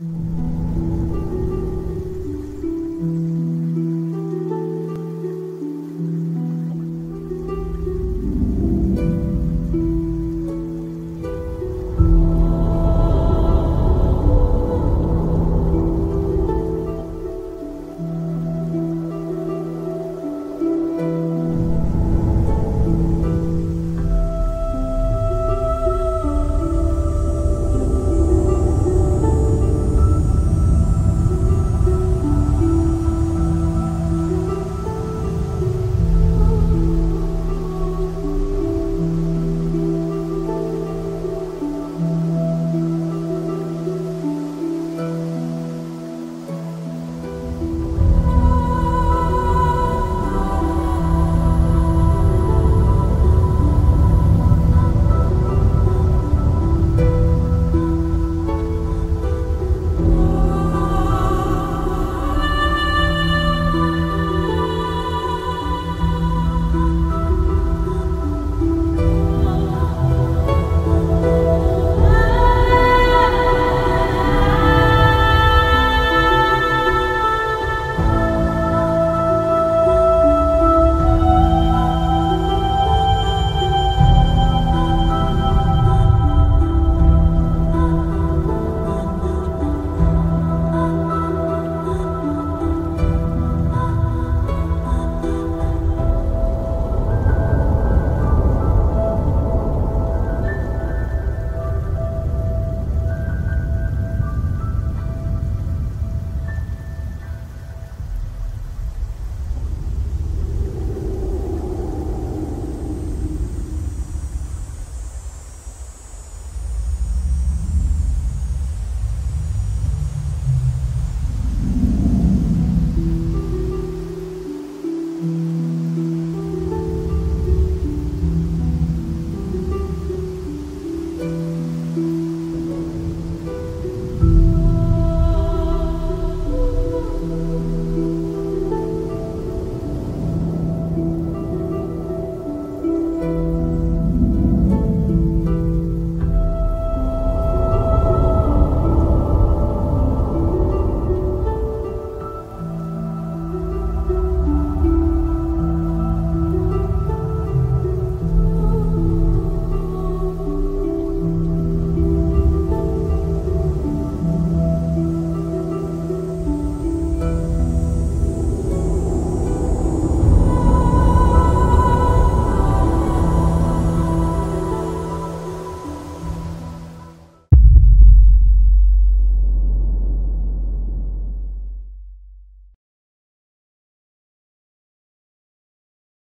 Mm.